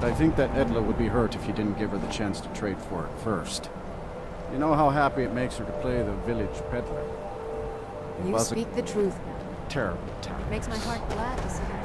but I think that Edla would be hurt if you didn't give her the chance to trade for it first. You know how happy it makes her to play the village peddler. It You speak the truth, terrible time. Makes my heart glad to see her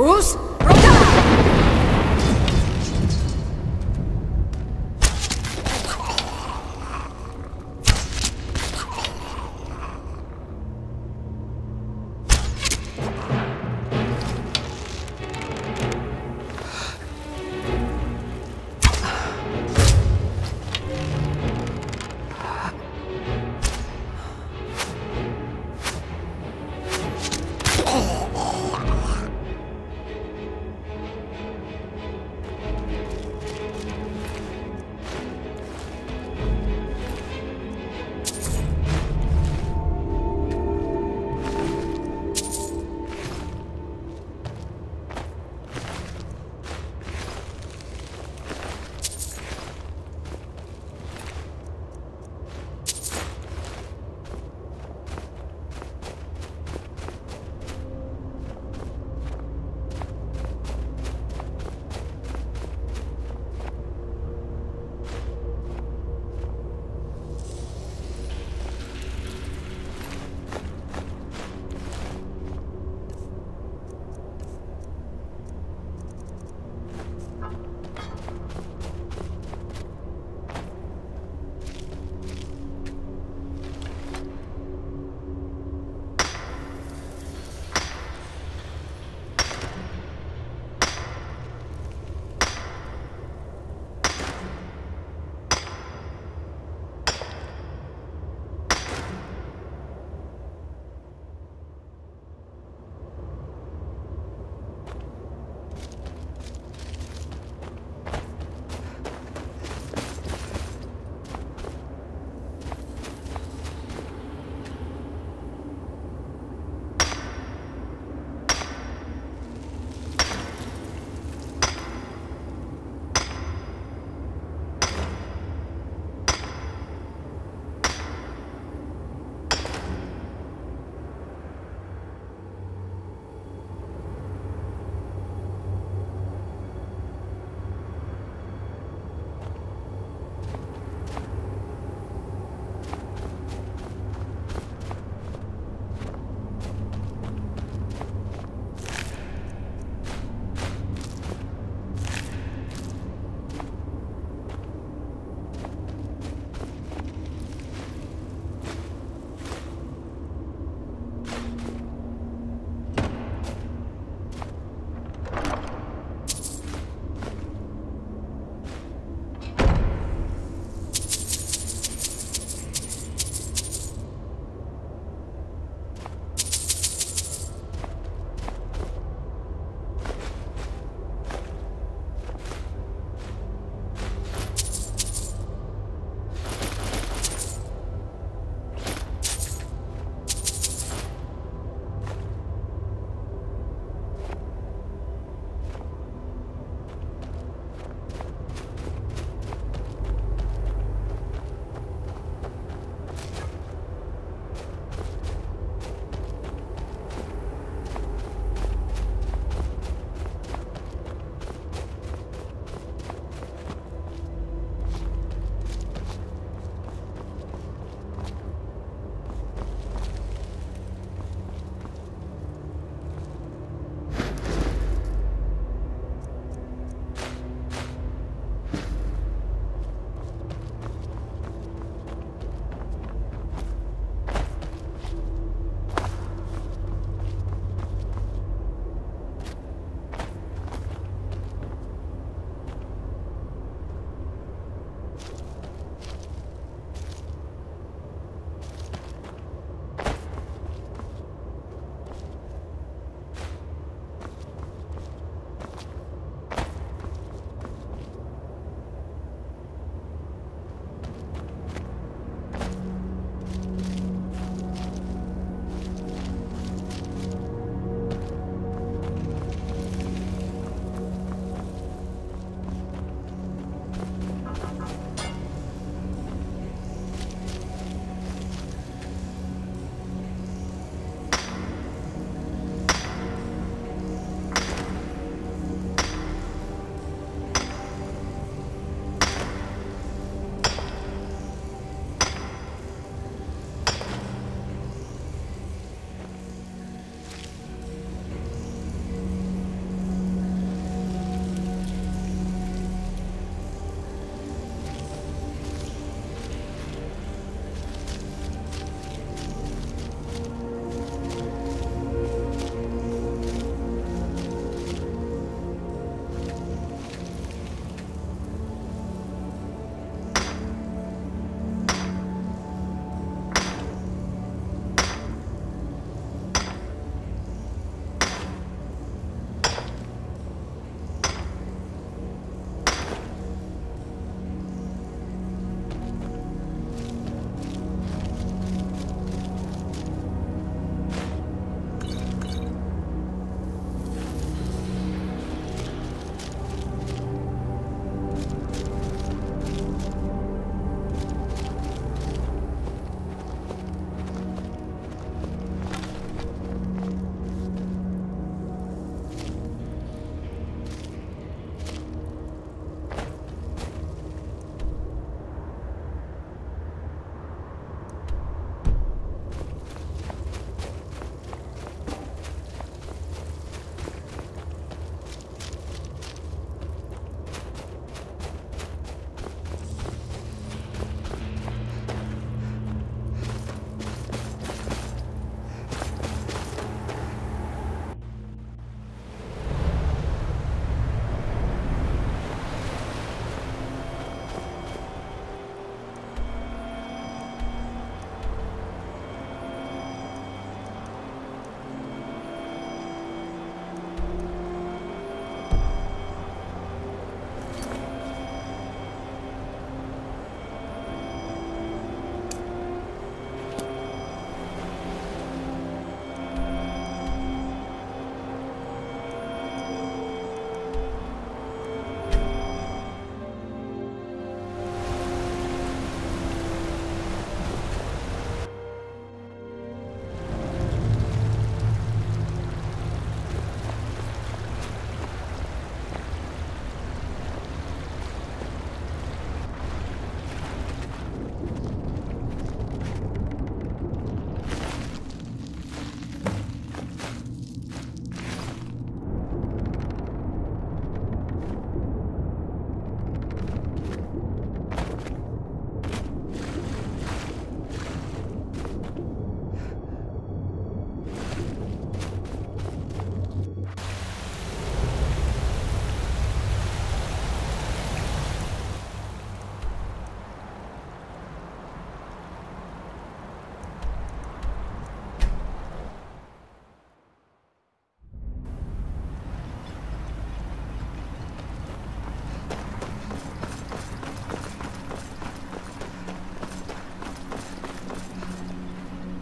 Bruce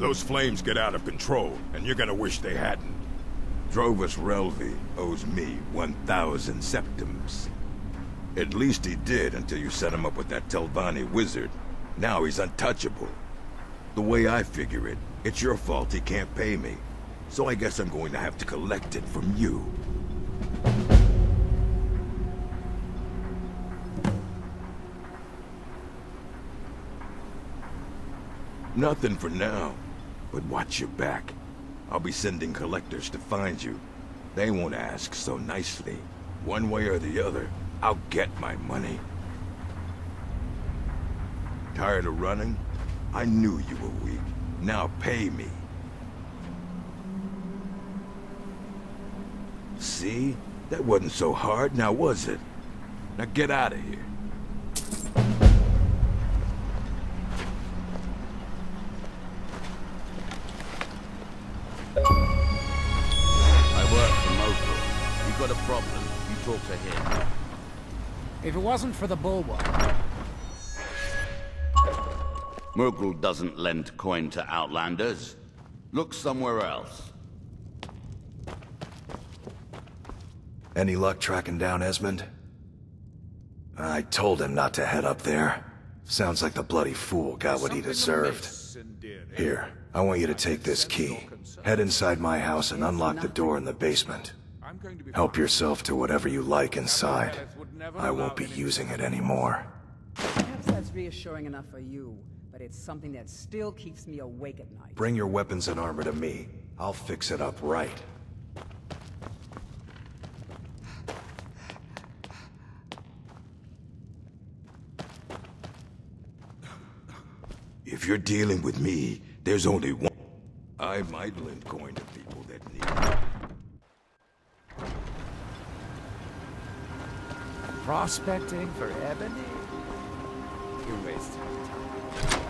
Those flames get out of control, and you're gonna wish they hadn't. Drovas Relvi owes me 1,000 septims. At least he did until you set him up with that Telvanni wizard. Now he's untouchable. The way I figure it, it's your fault he can't pay me. So I guess I'm going to have to collect it from you. Nothing for now, but watch your back. I'll be sending collectors to find you. They won't ask so nicely. One way or the other, I'll get my money. Tired of running? I knew you were weak. Now pay me. See? That wasn't so hard, now was it? Now get out of here. If it wasn't for the bulwark, Mogrul doesn't lend coin to outlanders. Look somewhere else. Any luck tracking down Esmond? I told him not to head up there. Sounds like the bloody fool got what he deserved. Here, I want you to take this key. Head inside my house and unlock the door in the basement. Help yourself to whatever you like inside. I won't be using it anymore. Perhaps that's reassuring enough for you, but it's something that still keeps me awake at night. Bring your weapons and armor to me. I'll fix it up right. If you're dealing with me, there's only one. I might lend coin to people that need it. Prospecting for ebony? You're wasting time.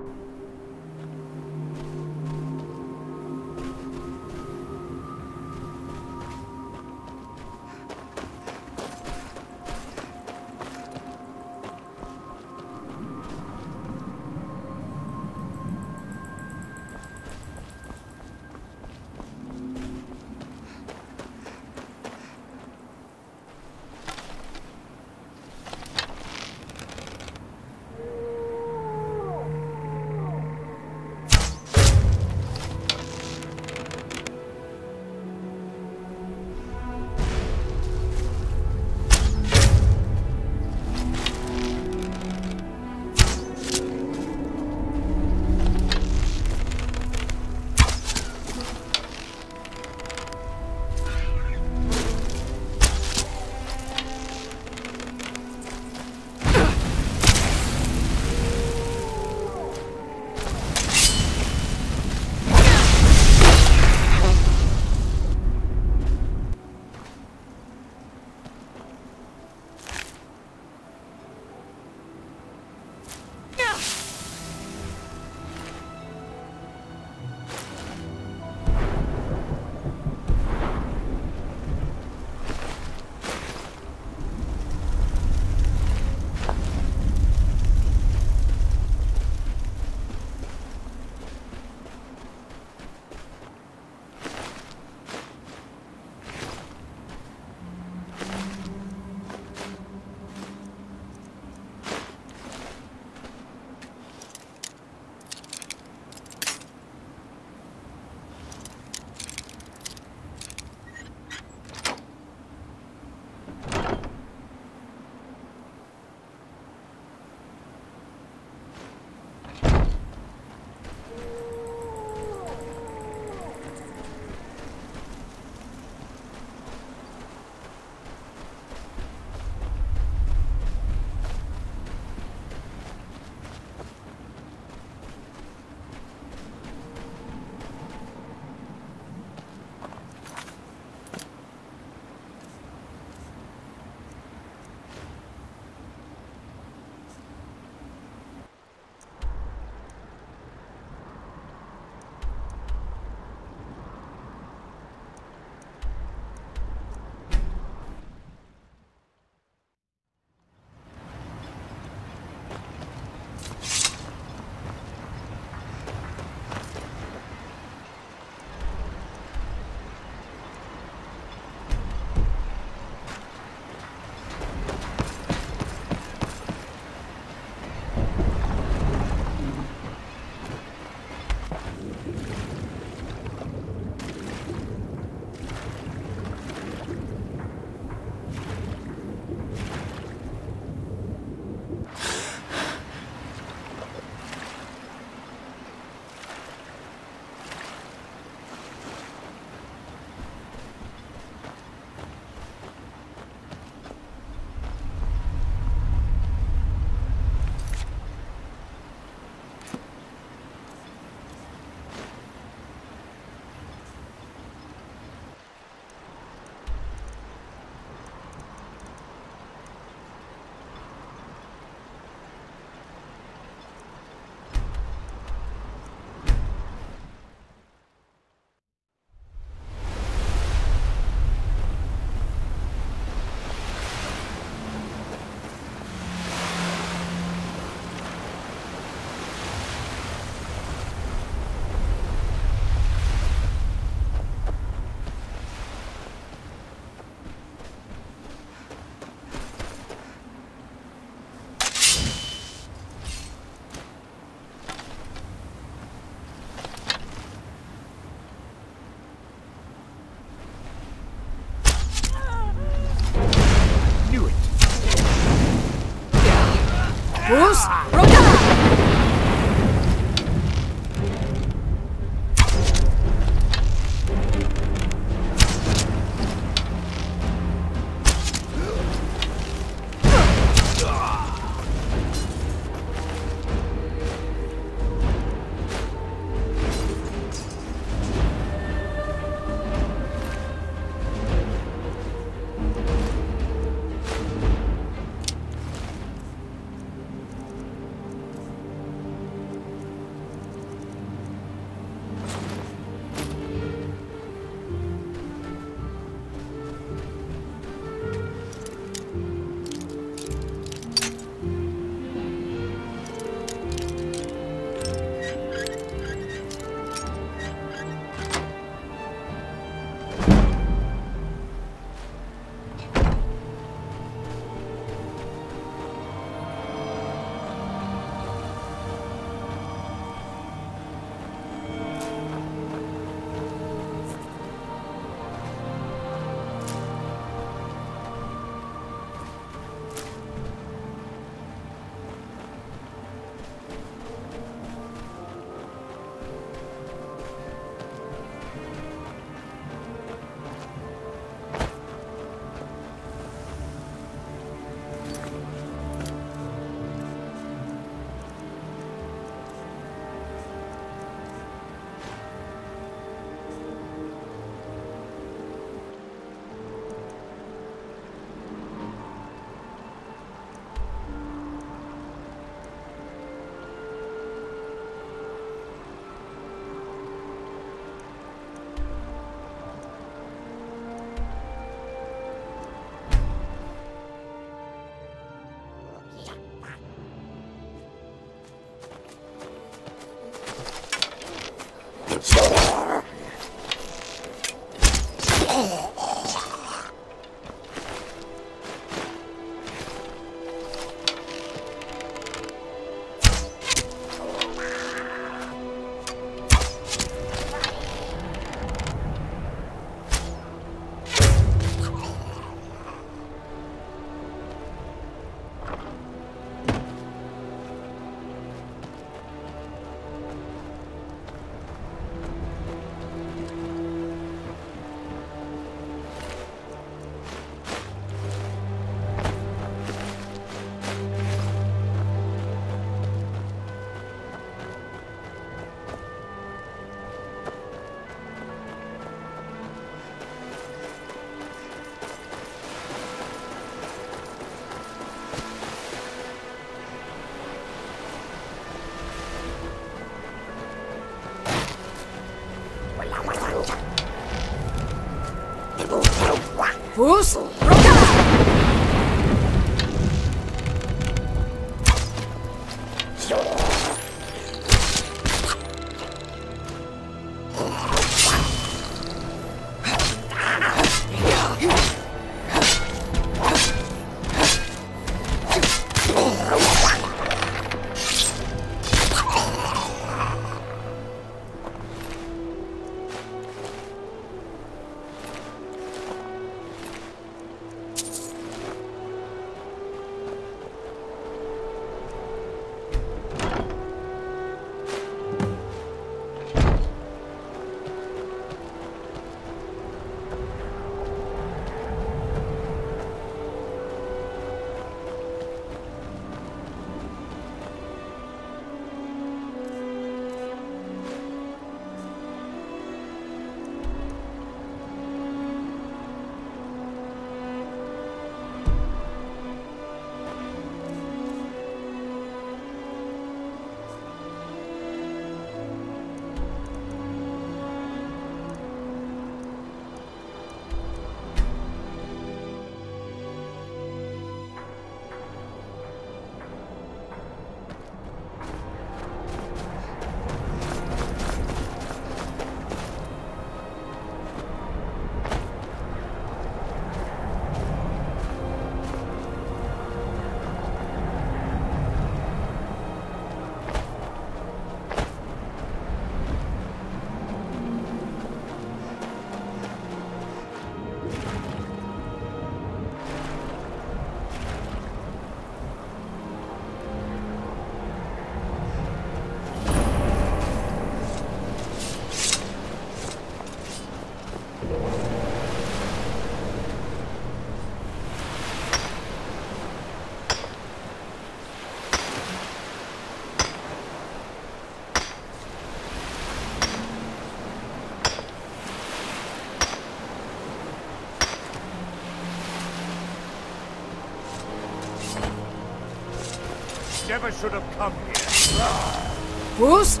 Never should have come here. Bruce,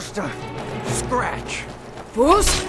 just a scratch. Fus,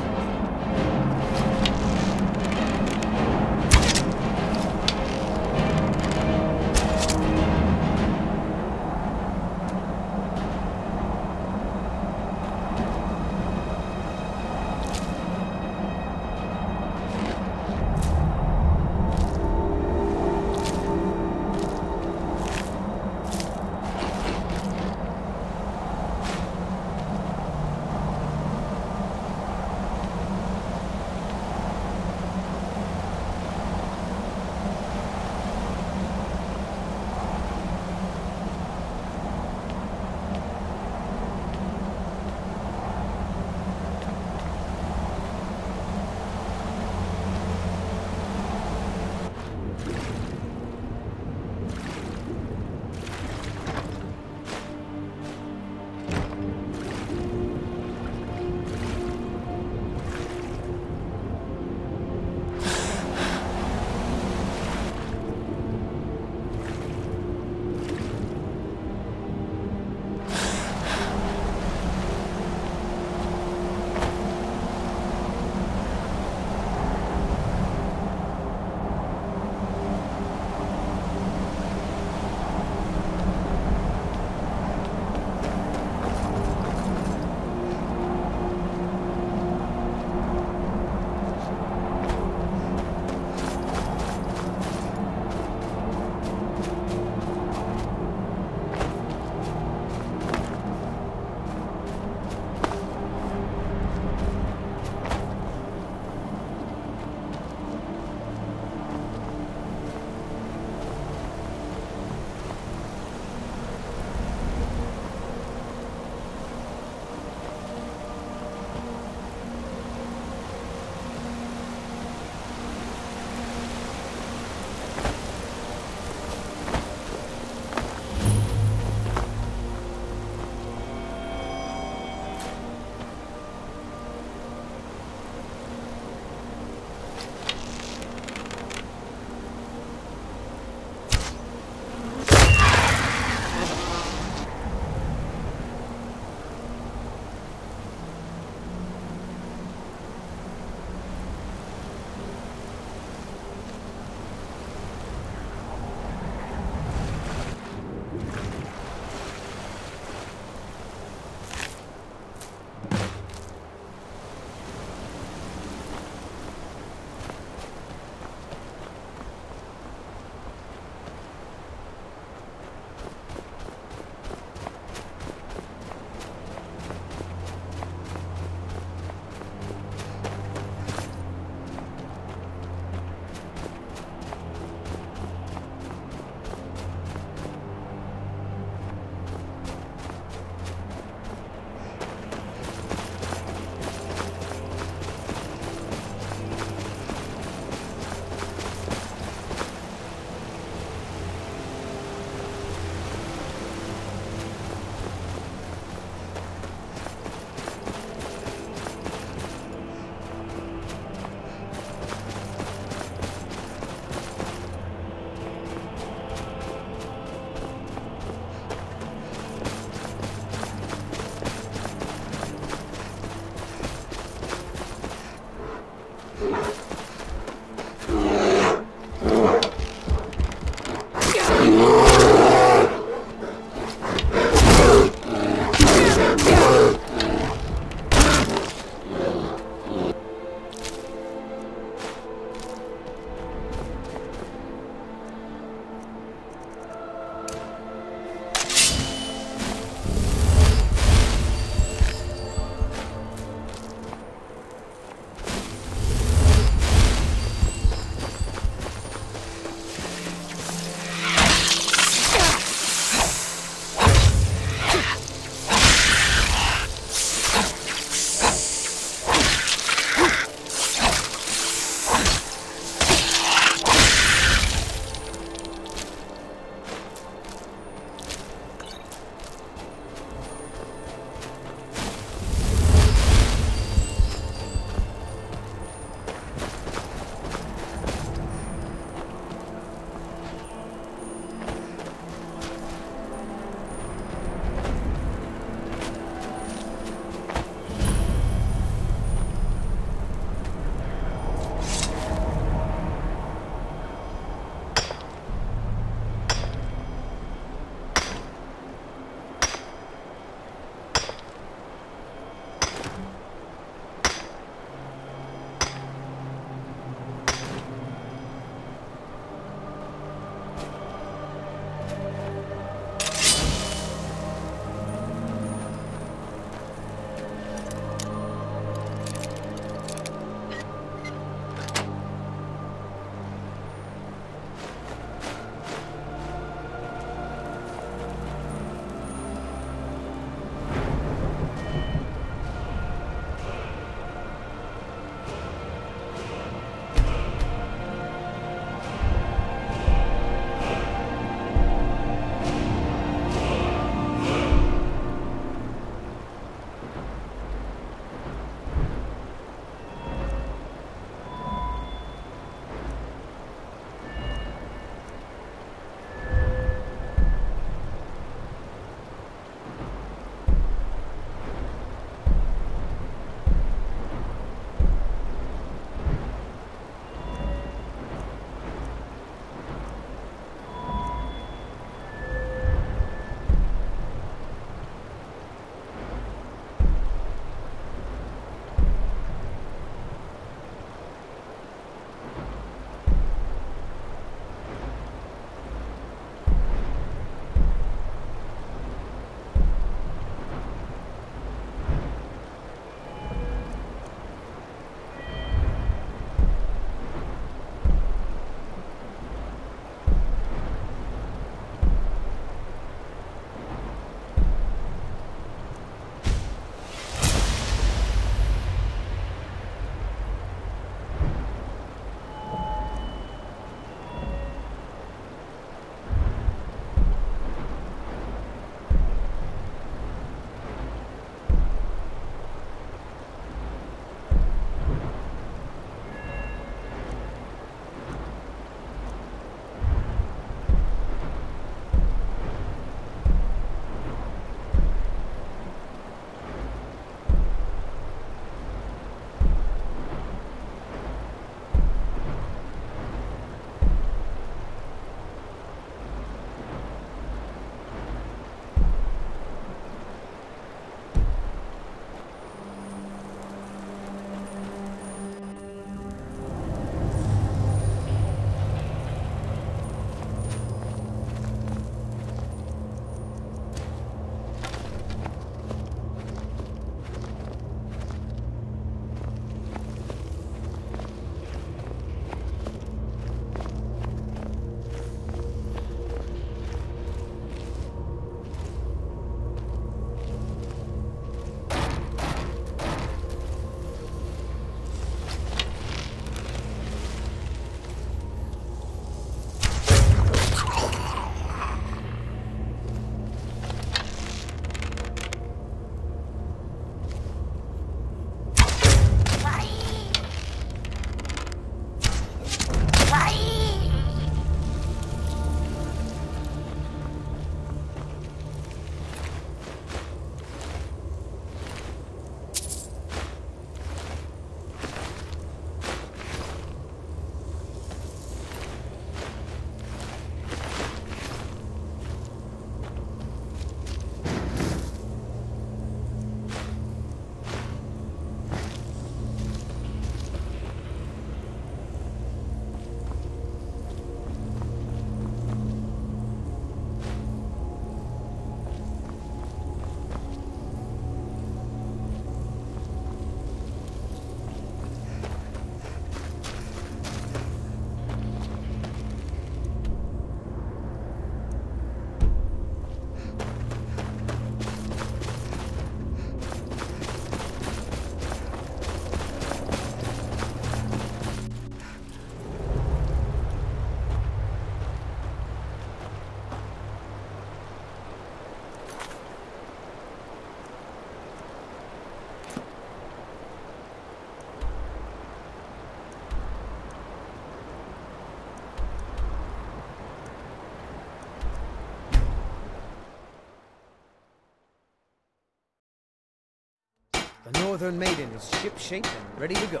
Northern Maiden is ship-shape and ready to go.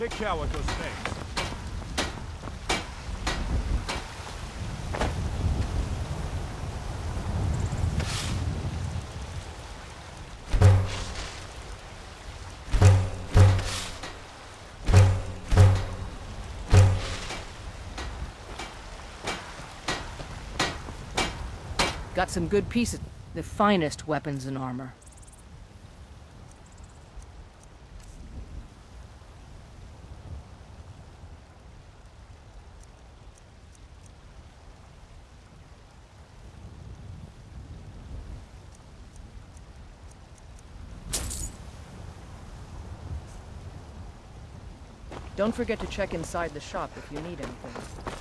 Take care with those things. Got some good pieces. The finest weapons and armor. Don't forget to check inside the shop if you need anything.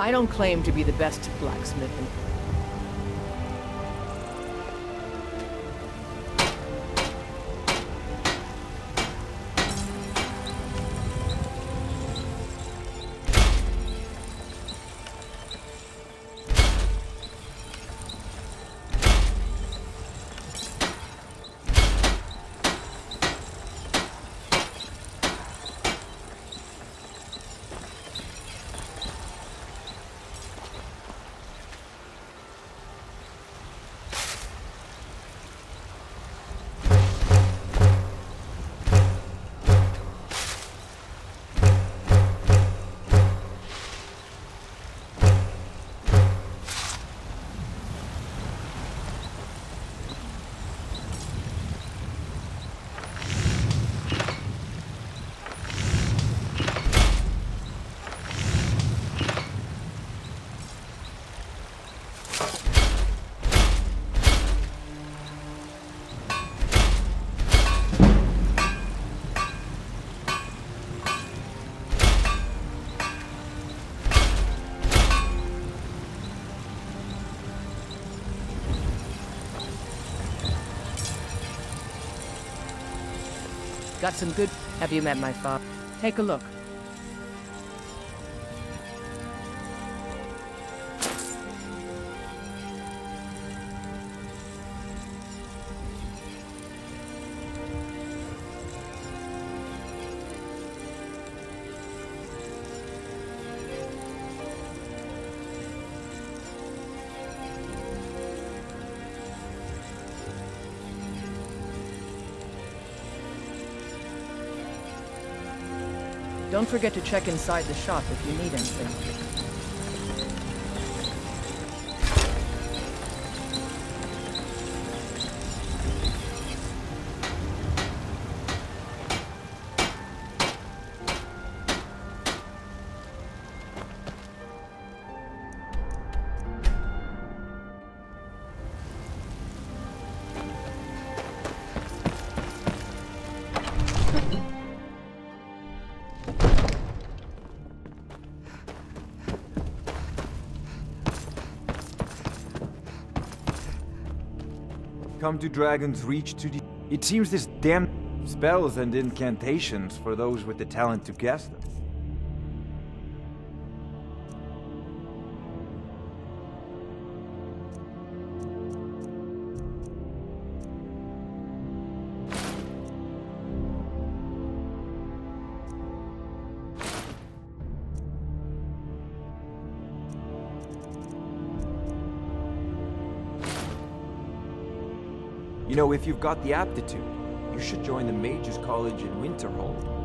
I don't claim to be the best blacksmith in Got some good... Have you met my father? Take a look. Don't forget to check inside the shop if you need anything. Come to Dragonsreach to the... It seems this damn spells and incantations for those with the talent to cast them. Know, if you've got the aptitude, you should join the Mages College in Winterhold.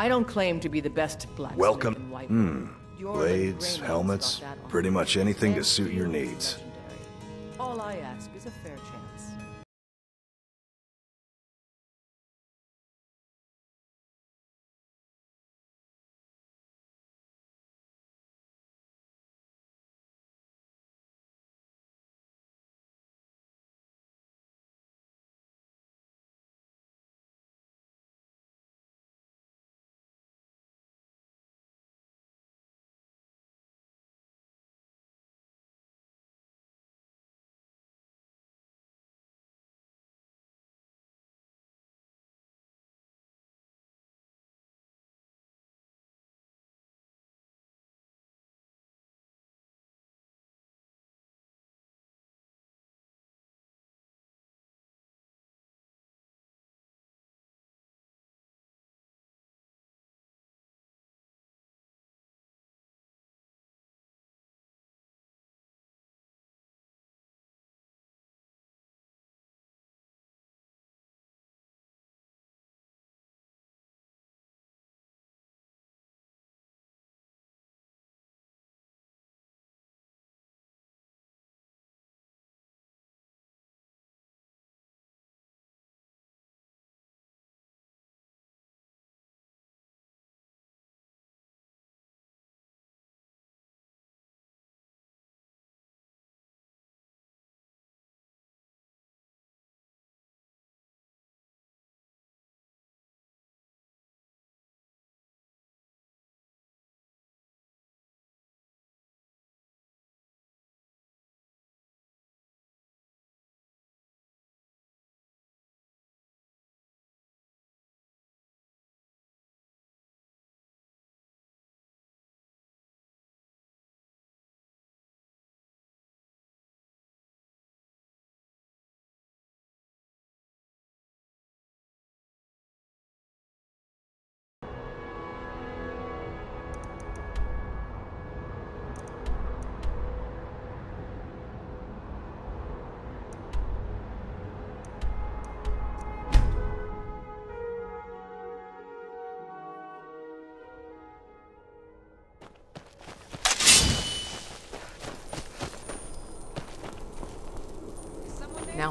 I don't claim to be the best blacksmith Welcome. Hmm. Blades, helmets, got that on. pretty much anything to suit your needs. All I ask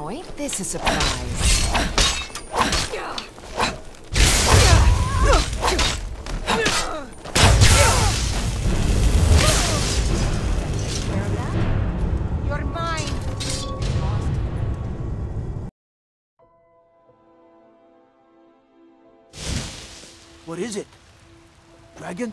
Now ain't this a surprise? You're! What is it? Dragon?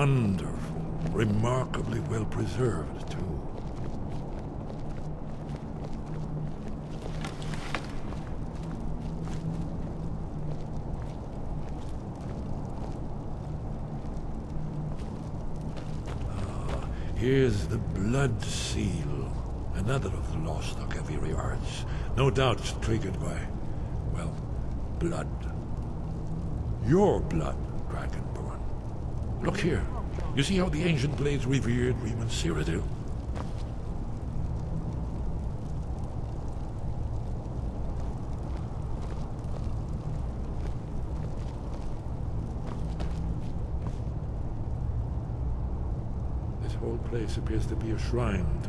Wonderful. Remarkably well preserved, too. Ah, here's the Blood Seal. Another of the lost Akaviri arts. No doubt triggered by, well, blood. Your blood. Look here. You see how the ancient blades revered Reman Cyrodiil? This whole place appears to be a shrine to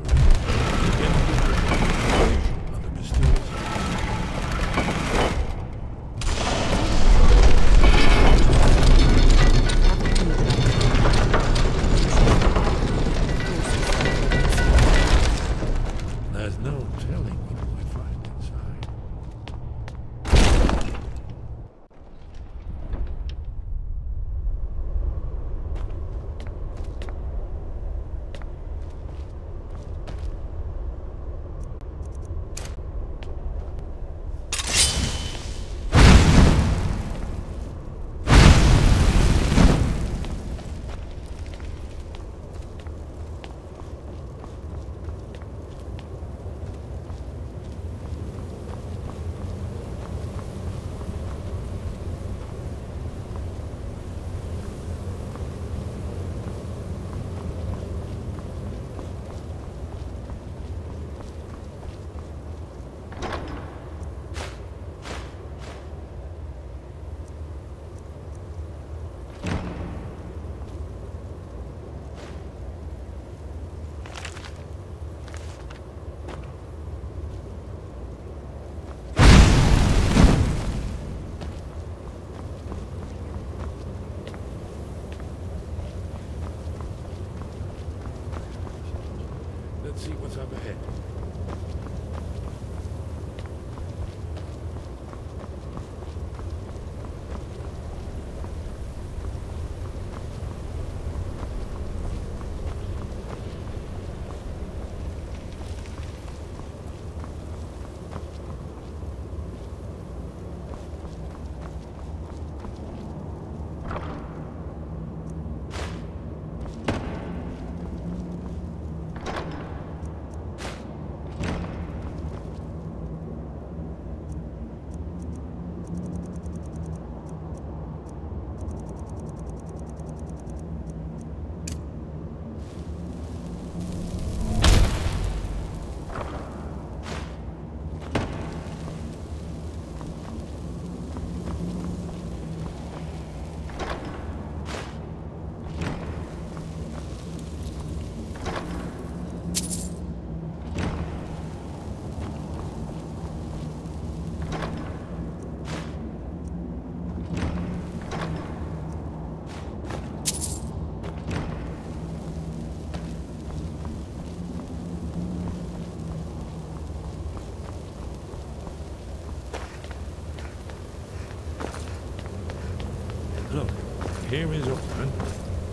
name is Alduin.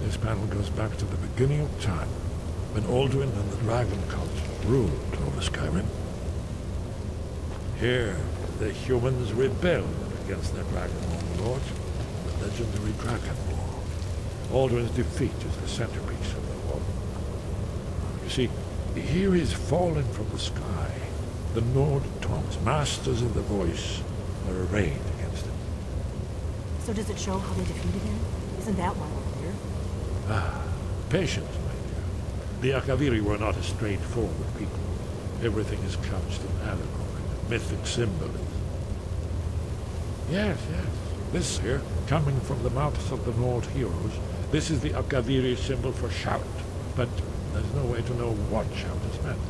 This panel goes back to the beginning of time, when Alduin and the Dragon Cult ruled over Skyrim. Here, the humans rebelled against their dragon lords, the legendary Dragon War. Alduin's defeat is the centerpiece of the war. You see, here is fallen from the sky. The Nord Tongues, masters of the voice, are arrayed against it. So does it show how they defeated him? Isn't that why we're here? Ah, patience, my dear. The Akaviri were not a straightforward people. Everything is couched in allegory, mythic symbolism. Yes, yes. This here, coming from the mouths of the Nord heroes, this is the Akaviri symbol for shout. But there's no way to know what shout is meant.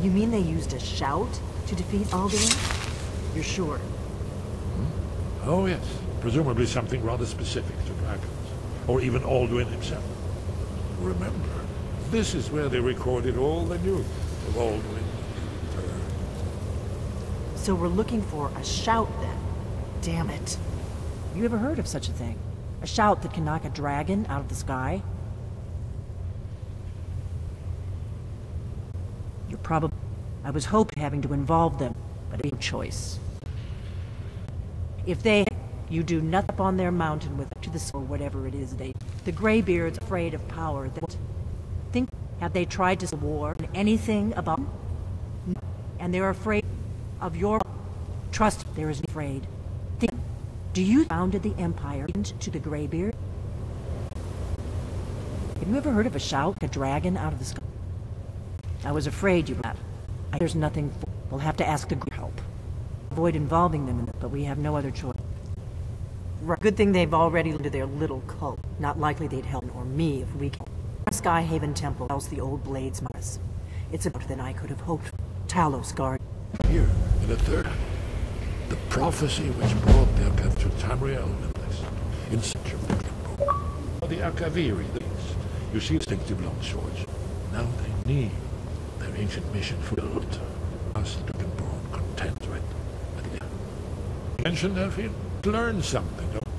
You mean they used a shout to defeat Alduin? You're sure? Hmm? Oh, yes. Presumably something rather specific to dragons. Or even Alduin himself. Remember, this is where they recorded all the news of Alduin. So we're looking for a shout then? Damn it. You ever heard of such a thing? A shout that can knock a dragon out of the sky? You're probably... I was hoping having to involve them, but a choice. If they... You do nothing up on their mountain with to the soul, whatever it is they... The Greybeards afraid of power. That think, have they tried to war and anything about... And they're afraid of your... Trust, there is no afraid. Think, do you founded the Empire to the Greybeard? Have you ever heard of a shout, a dragon out of the sky? I was afraid you that. There's nothing for. We'll have to ask the help. Avoid involving them in it, but we have no other choice. Right. Good thing they've already into their little cult. Not likely they'd help or me if we can. Skyhaven Temple else the old Blades Mars. It's better than I could have hoped. Talos Guard. Here, in the third the prophecy which brought the Akav to Tamriel Limitless in search of the The Akaviri, you see distinctive long swords. Now they need their ancient mission fulfilled. Us Dragonborn content with. Mention Delphine? Learn something.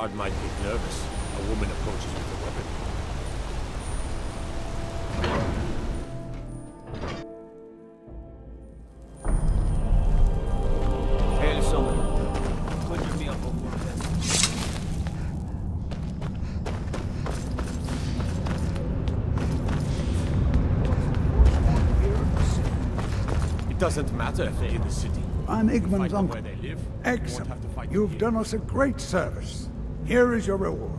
Guard might get nervous. A woman approaches with a weapon. Hail someone. Conjure me up a war It doesn't matter if they're in the city. I'm Igman's Fight them uncle. where they live. You Excellent. have to fight You've done us a great service. Here is your reward.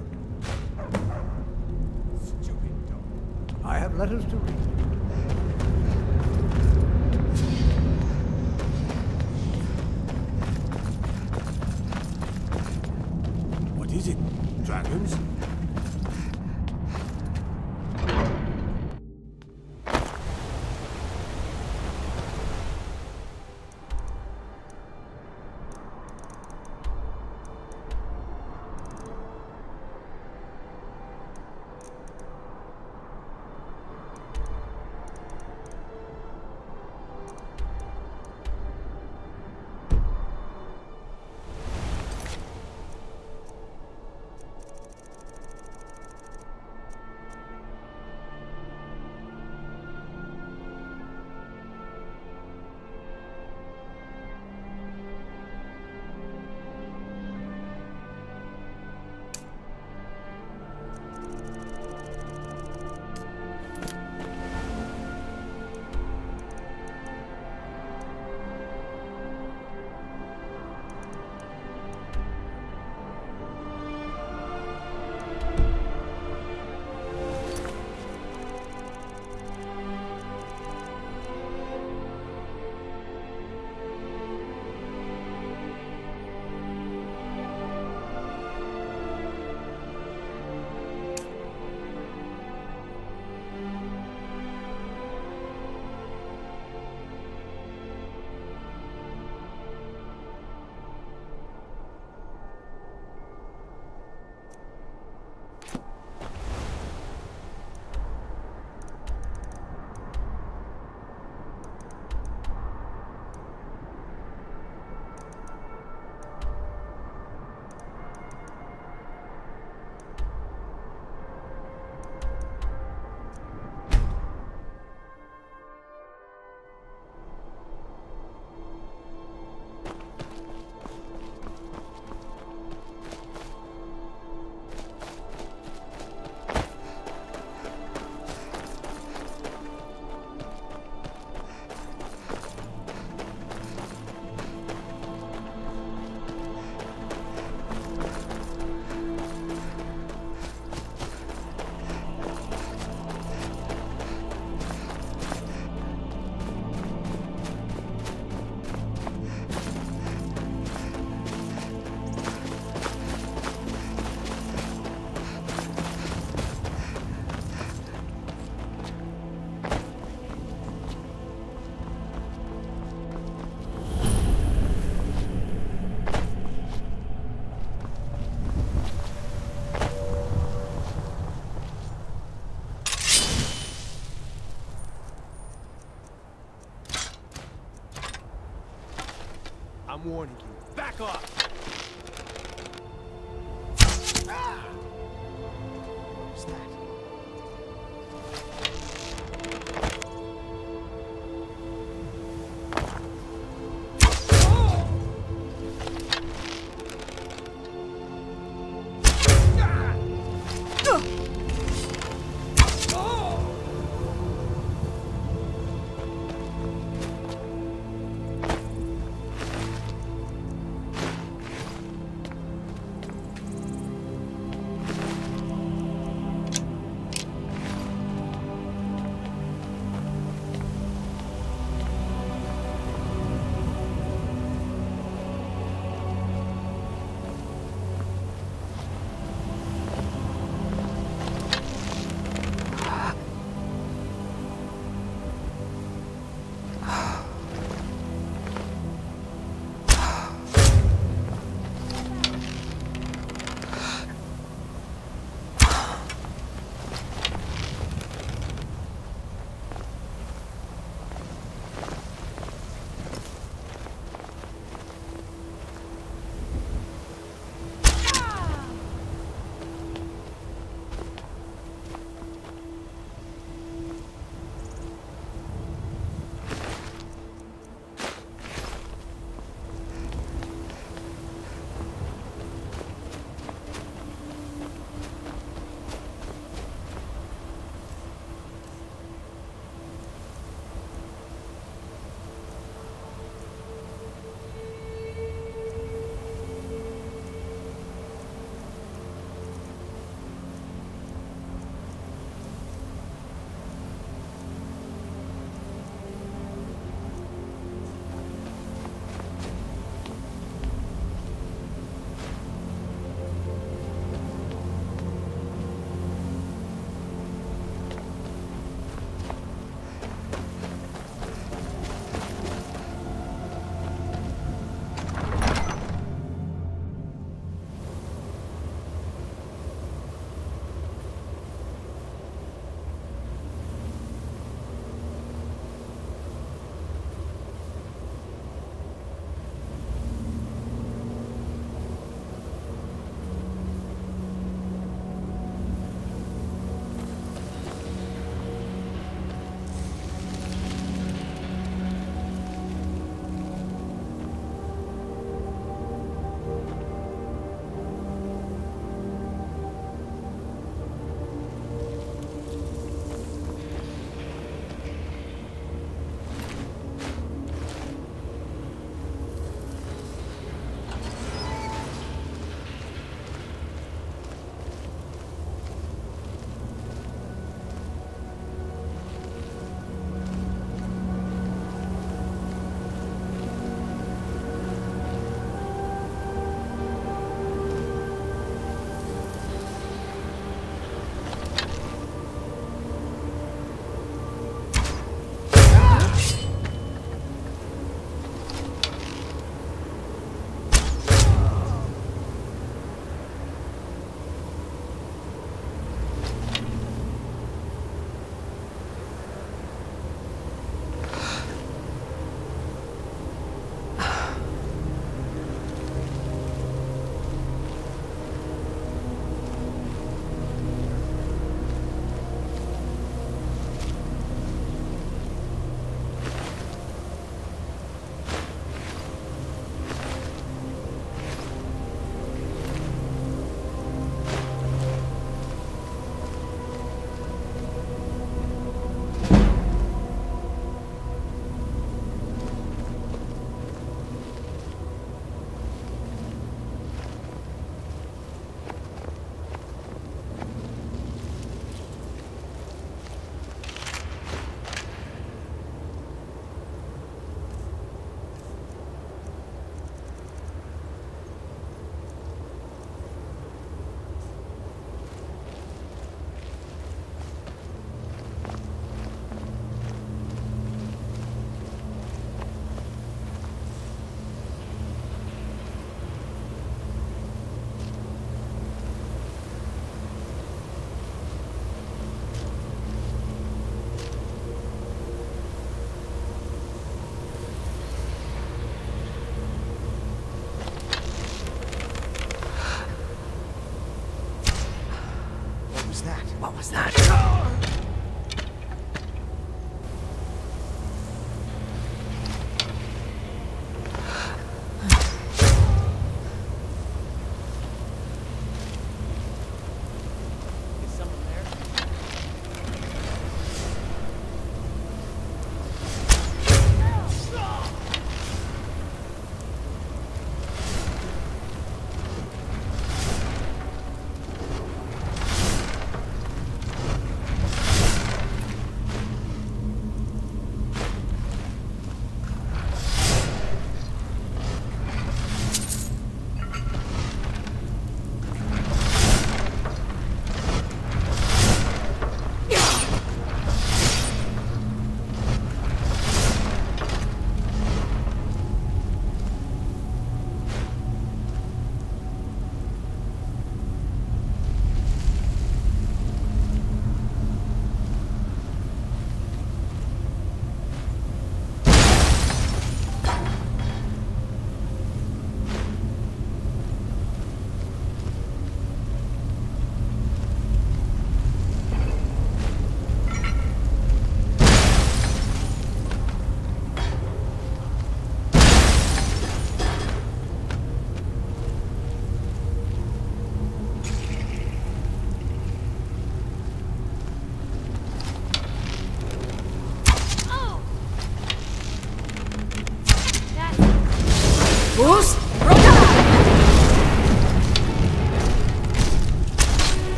I'm warning you. Back off! What's that?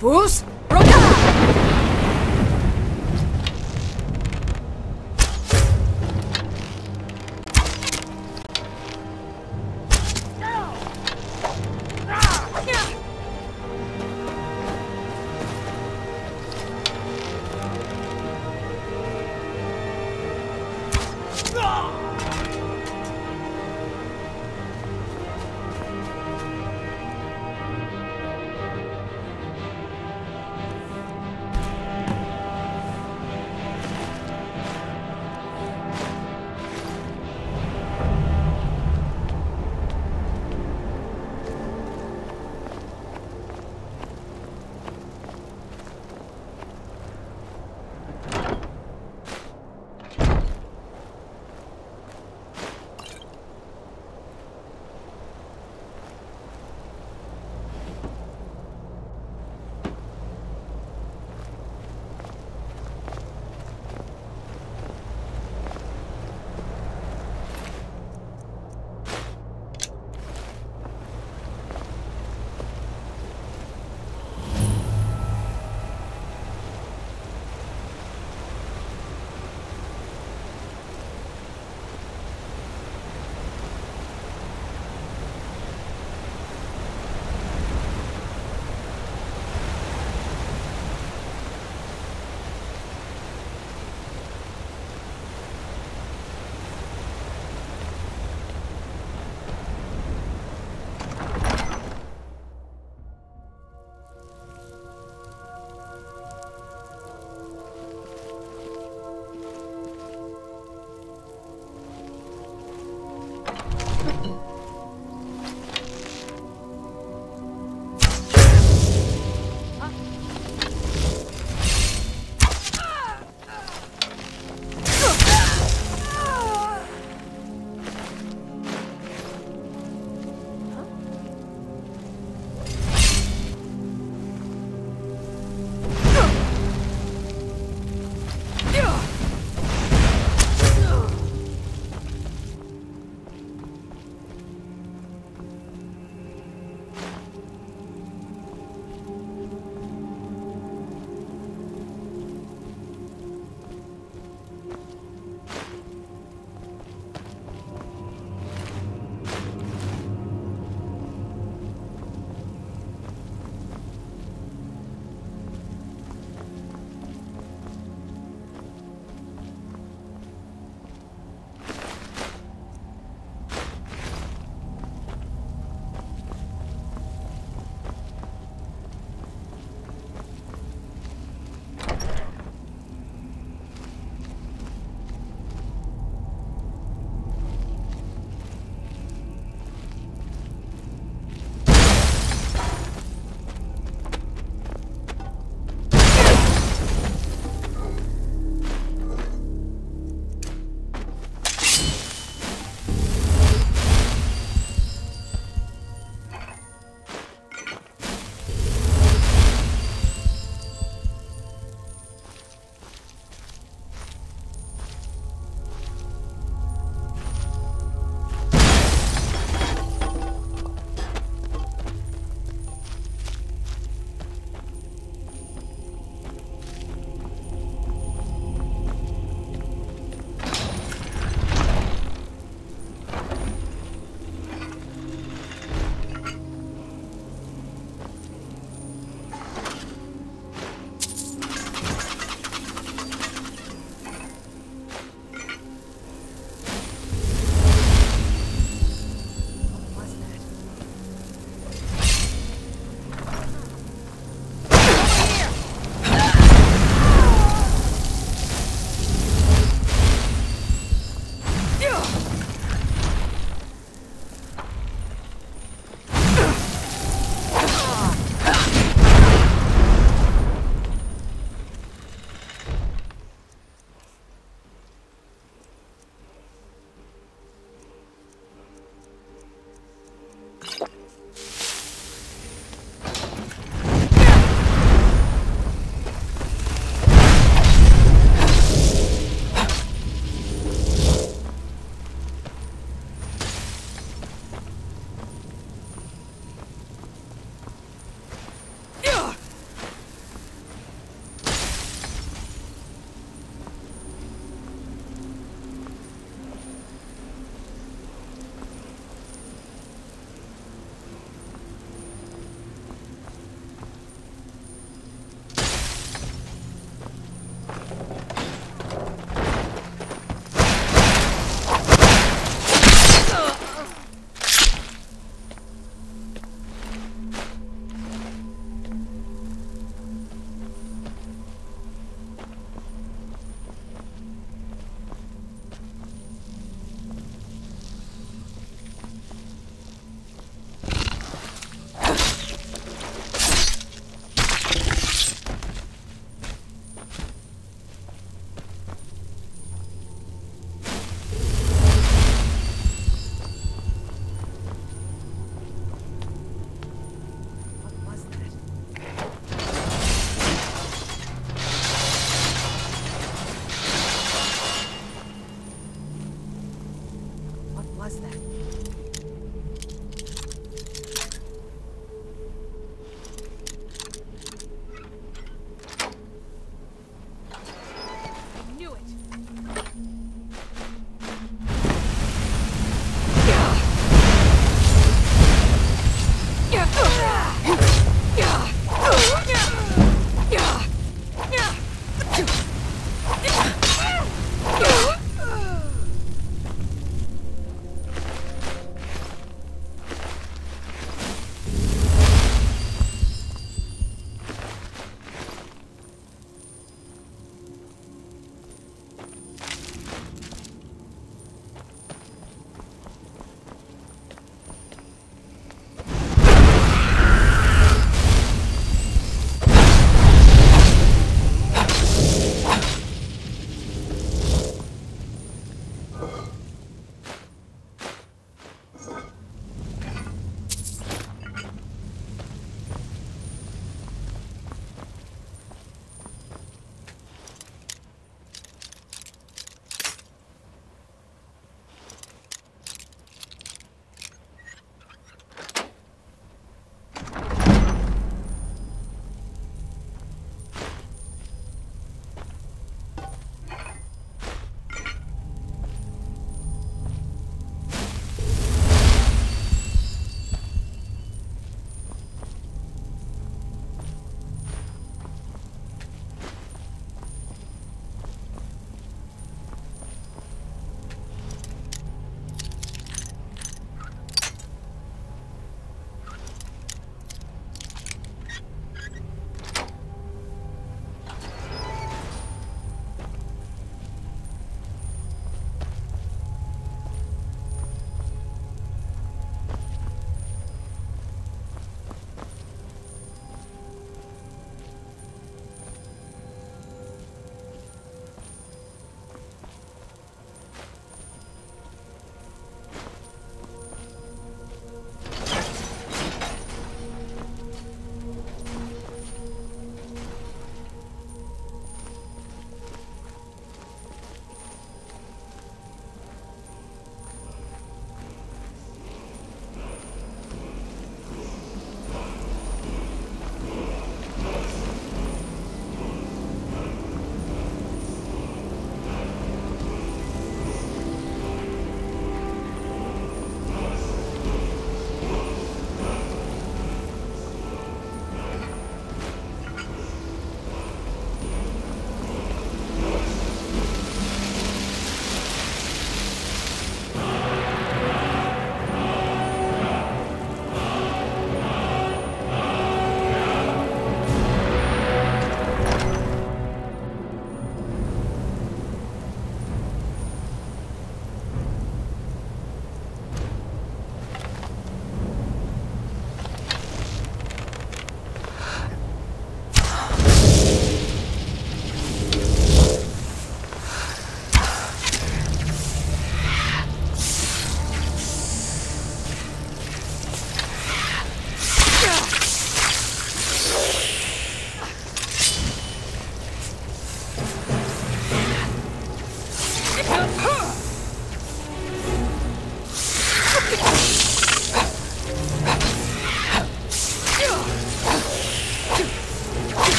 Fools!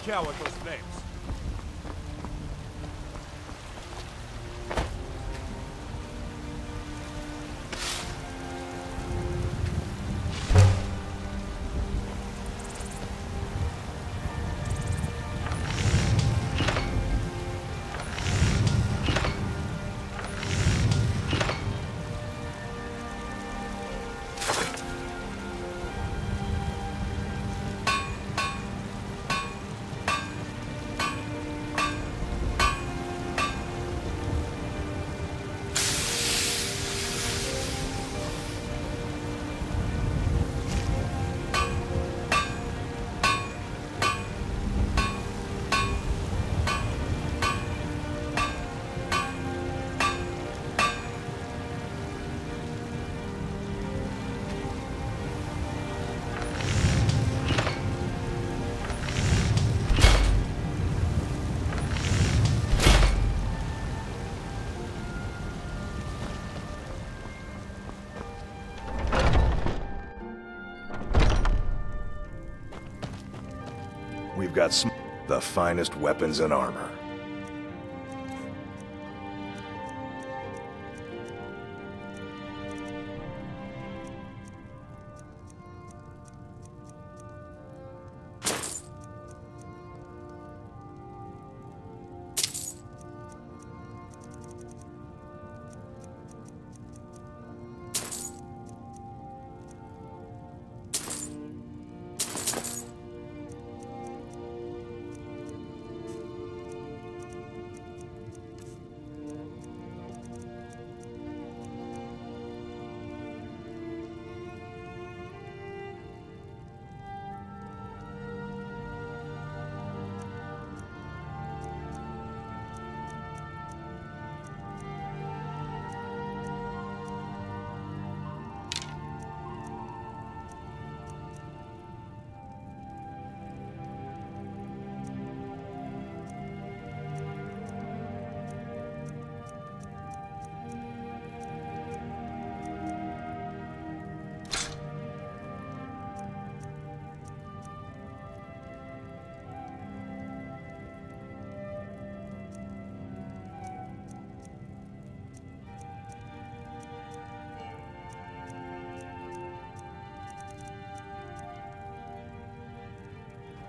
Watch out got the finest weapons and armor.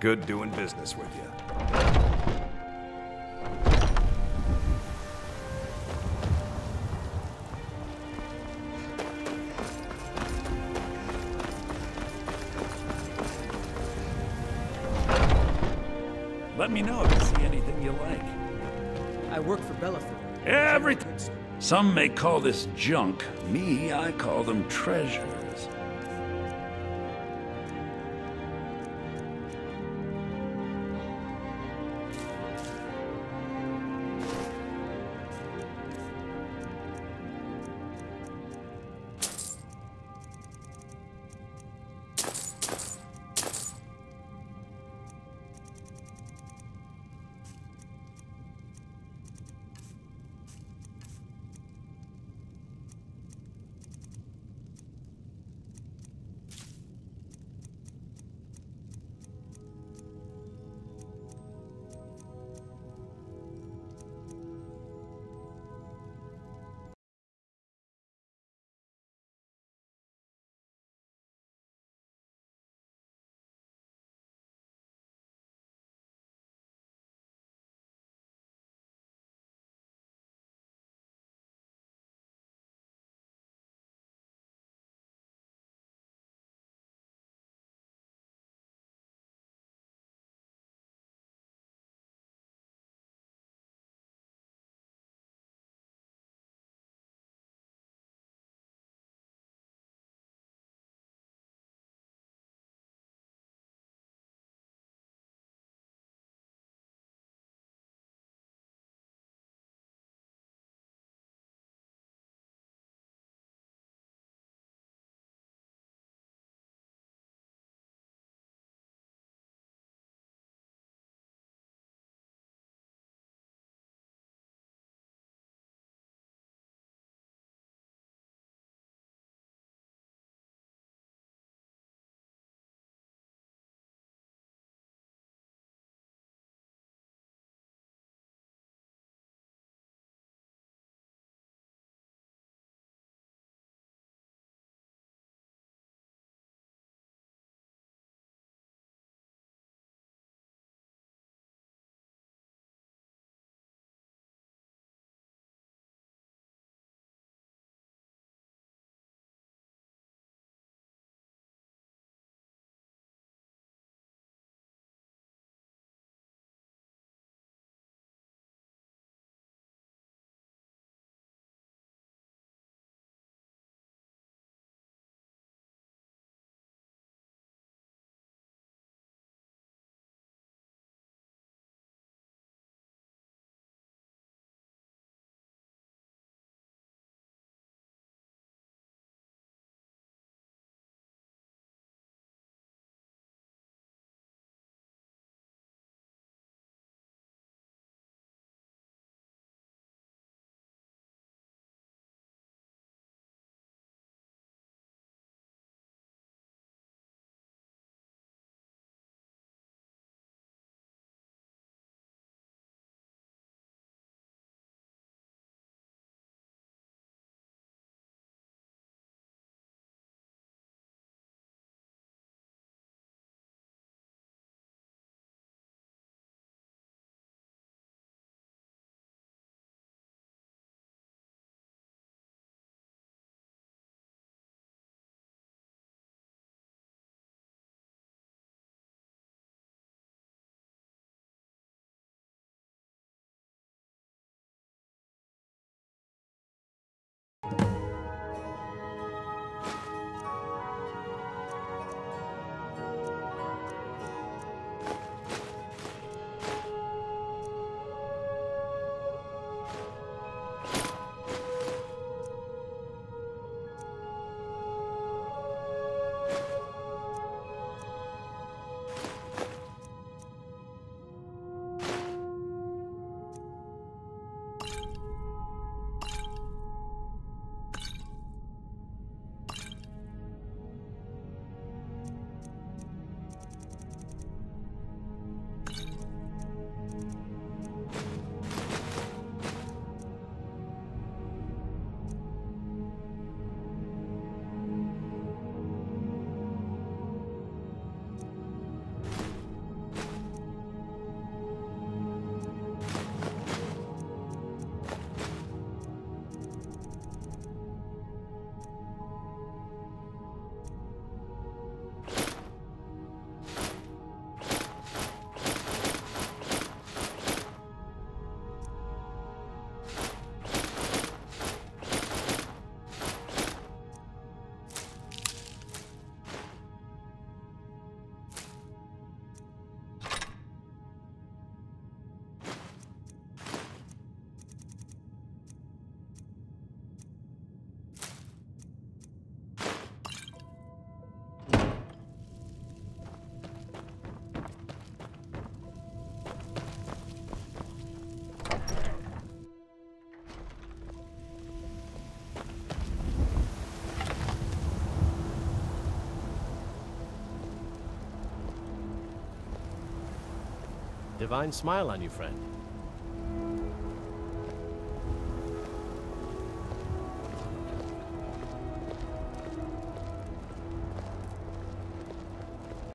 Good doing business with you. Let me know if you see anything you like. I work for Belethor. Everything. Some may call this junk. Me, I call them treasures. Divine smile on you, friend.